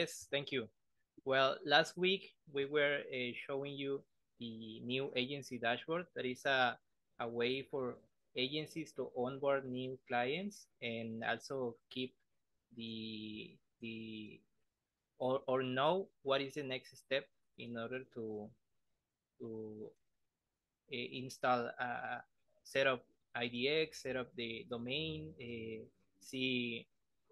Yes, thank you. Well, last week we were uh, showing you the new agency dashboard. That is a, a way for agencies to onboard new clients and also keep the the or, or know what is the next step in order to to uh, install a set up IDX, set up the domain, uh, see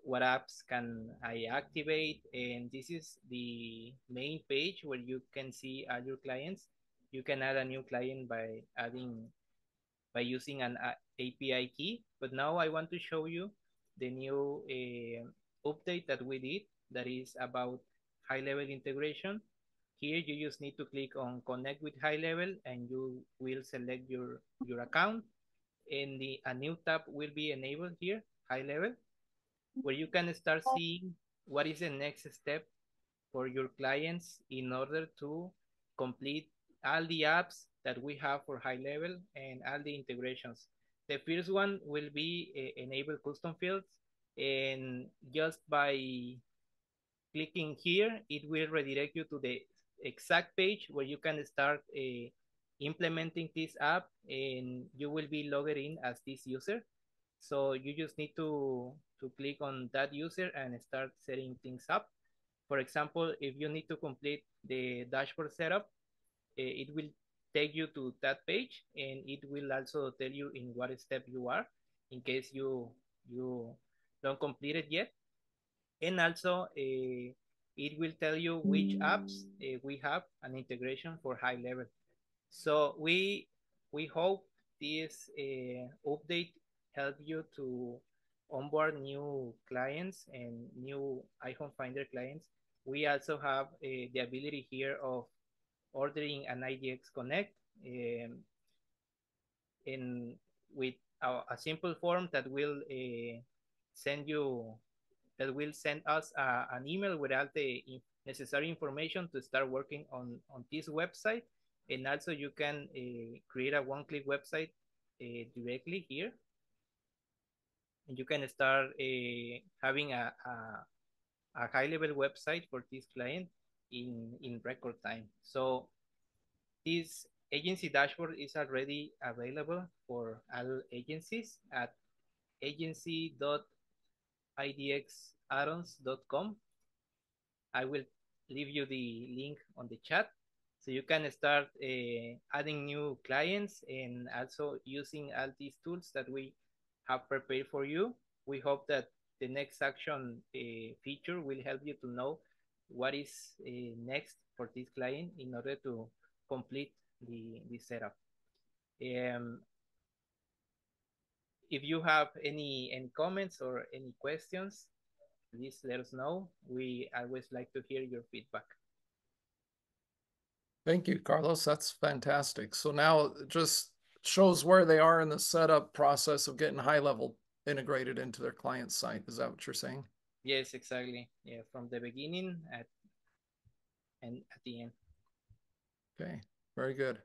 what apps can I activate. And this is the main page where you can see all your clients. You can add a new client by adding, by using an API key. But now I want to show you the new uh, update that we did that is about HighLevel integration. Here you just need to click on connect with HighLevel and you will select your, your account and the, a new tab will be enabled here, HighLevel where you can start seeing what is the next step for your clients in order to complete all the apps that we have for HighLevel and all the integrations. The first one will be uh, enable custom fields and just by clicking here, it will redirect you to the exact page where you can start uh, implementing this app and you will be logged in as this user. So you just need to to click on that user and start setting things up. For example, if you need to complete the dashboard setup, eh, it will take you to that page and it will also tell you in what step you are in case you you don't complete it yet. And also uh, it will tell you which apps uh, we have an integration for HighLevel. So we we hope this uh, update help you to onboard new clients and new iHomefinder clients, we also have uh, the ability here of ordering an IDX Connect um, in with a, a, simple form that will uh, send you that will send us uh, an email with all the necessary information to start working on on this website. And also you can uh, create a one-click website uh, directly here you can start uh, having a, a, a HighLevel website for this client in, in record time. So this agency dashboard is already available for all agencies at agency.idxaddons.com. I will leave you the link on the chat so you can start uh, adding new clients and also using all these tools that we have prepared for you. We hope that the next action uh, feature will help you to know what is uh, next for this client in order to complete the, the setup. Um, if you have any, any comments or any questions, please let us know. We always like to hear your feedback. Thank you, Carlos. That's fantastic. So now just shows where they are in the setup process of getting HighLevel integrated into their client site. Is that what you're saying? Yes, exactly. Yeah, from the beginning at and at the end. Okay, very good.